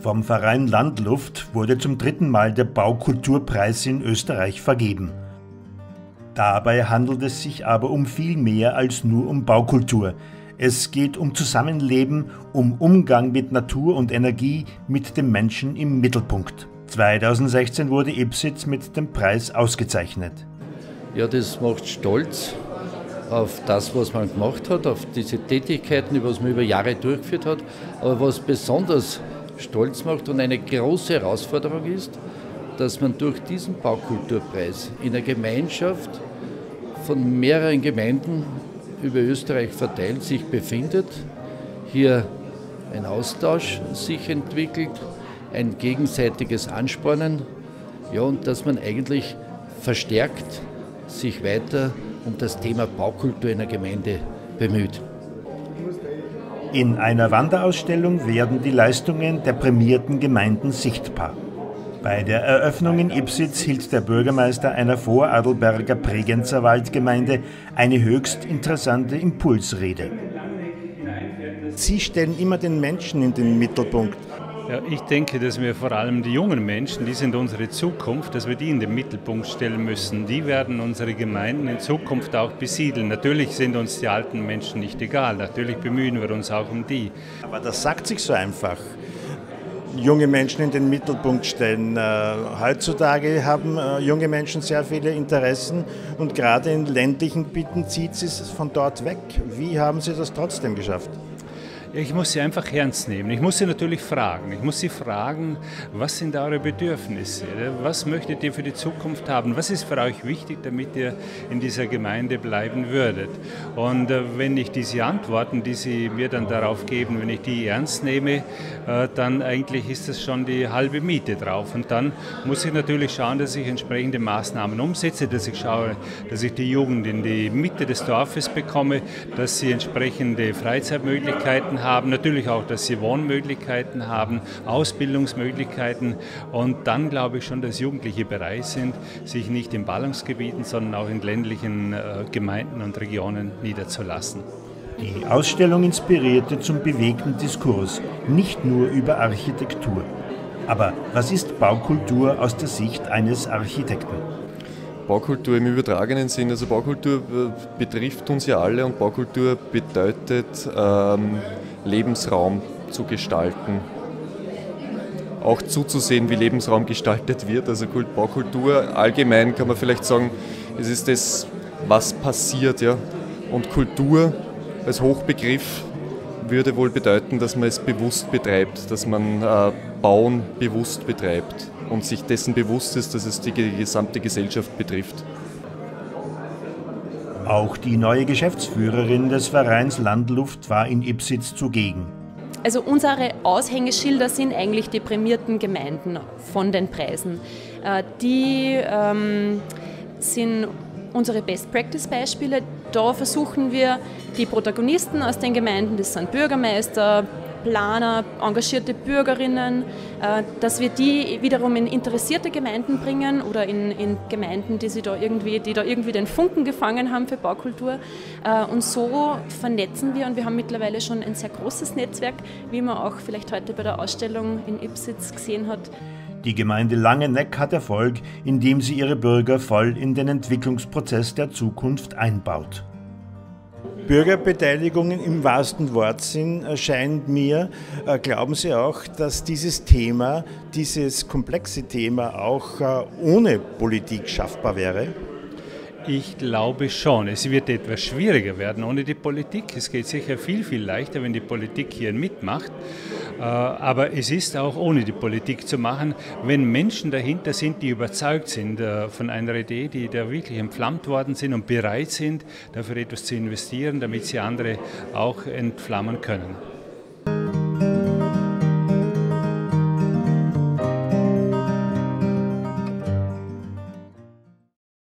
Vom Verein Landluft wurde zum dritten Mal der Baukulturpreis in Österreich vergeben. Dabei handelt es sich aber um viel mehr als nur um Baukultur. Es geht um Zusammenleben, um Umgang mit Natur und Energie, mit dem Menschen im Mittelpunkt. 2016 wurde Ipsitz mit dem Preis ausgezeichnet. Ja, das macht stolz auf das, was man gemacht hat, auf diese Tätigkeiten, die man über Jahre durchgeführt hat. Aber was besonders stolz macht und eine große Herausforderung ist, dass man durch diesen Baukulturpreis in der Gemeinschaft von mehreren Gemeinden über Österreich verteilt sich befindet, hier ein Austausch sich entwickelt, ein gegenseitiges Anspornen, ja, und dass man eigentlich verstärkt sich weiter um das Thema Baukultur in der Gemeinde bemüht. In einer Wanderausstellung werden die Leistungen der prämierten Gemeinden sichtbar. Bei der Eröffnung in Ipsitz hielt der Bürgermeister einer Voradelberger Bregenzer Waldgemeinde eine höchst interessante Impulsrede. Sie stellen immer den Menschen in den Mittelpunkt. Ja, ich denke, dass wir vor allem die jungen Menschen, die sind unsere Zukunft, dass wir die in den Mittelpunkt stellen müssen. Die werden unsere Gemeinden in Zukunft auch besiedeln. Natürlich sind uns die alten Menschen nicht egal. Natürlich bemühen wir uns auch um die. Aber das sagt sich so einfach junge Menschen in den Mittelpunkt stellen. Äh, heutzutage haben äh, junge Menschen sehr viele Interessen und gerade in ländlichen Gebieten zieht sie es von dort weg. Wie haben Sie das trotzdem geschafft? Ich muss sie einfach ernst nehmen. Ich muss sie natürlich fragen. Ich muss sie fragen, was sind eure Bedürfnisse? Was möchtet ihr für die Zukunft haben? Was ist für euch wichtig, damit ihr in dieser Gemeinde bleiben würdet? Und äh, wenn ich diese Antworten, die sie mir dann darauf geben, wenn ich die ernst nehme, äh, dann eigentlich ist das schon die halbe Miete drauf. Und dann muss ich natürlich schauen, dass ich entsprechende Maßnahmen umsetze, dass ich schaue, dass ich die Jugend in die Mitte des Dorfes bekomme, dass sie entsprechende Freizeitmöglichkeiten haben, natürlich auch, dass sie Wohnmöglichkeiten haben, Ausbildungsmöglichkeiten und dann glaube ich schon, dass Jugendliche bereit sind, sich nicht in Ballungsgebieten, sondern auch in ländlichen äh, Gemeinden und Regionen niederzulassen. Die Ausstellung inspirierte zum bewegten Diskurs, nicht nur über Architektur. Aber was ist Baukultur aus der Sicht eines Architekten? Baukultur im übertragenen Sinn. Also Baukultur äh, betrifft uns ja alle und Baukultur bedeutet ähm, Lebensraum zu gestalten. Auch zuzusehen, wie Lebensraum gestaltet wird. Also Baukultur allgemein kann man vielleicht sagen, es ist das, was passiert. Ja? Und Kultur als Hochbegriff würde wohl bedeuten, dass man es bewusst betreibt, dass man äh, Bauen bewusst betreibt und sich dessen bewusst ist, dass es die gesamte Gesellschaft betrifft. Auch die neue Geschäftsführerin des Vereins Landluft war in Ipsitz zugegen. Also unsere Aushängeschilder sind eigentlich die prämierten Gemeinden von den Preisen. Äh, die ähm, sind unsere Best-Practice-Beispiele. Da versuchen wir, die Protagonisten aus den Gemeinden, das sind Bürgermeister, Planer, engagierte Bürgerinnen, äh, dass wir die wiederum in interessierte Gemeinden bringen oder in, in Gemeinden, die, sie da irgendwie, die da irgendwie den Funken gefangen haben für Baukultur. Äh, und so vernetzen wir und wir haben mittlerweile schon ein sehr großes Netzwerk, wie man auch vielleicht heute bei der Ausstellung in Ipsitz gesehen hat. Die Gemeinde Langeneck hat Erfolg, indem sie ihre Bürger voll in den Entwicklungsprozess der Zukunft einbaut. Bürgerbeteiligungen im wahrsten Wortsinn erscheint mir. Äh, glauben Sie auch, dass dieses Thema, dieses komplexe Thema auch äh, ohne Politik schaffbar wäre? Ich glaube schon. Es wird etwas schwieriger werden ohne die Politik. Es geht sicher viel, viel leichter, wenn die Politik hier mitmacht. Äh, aber es ist auch ohne die Politik zu machen, wenn Menschen dahinter sind, die überzeugt sind äh, von einer Idee, die da wirklich entflammt worden sind und bereit sind, dafür etwas zu investieren, damit sie andere auch entflammen können.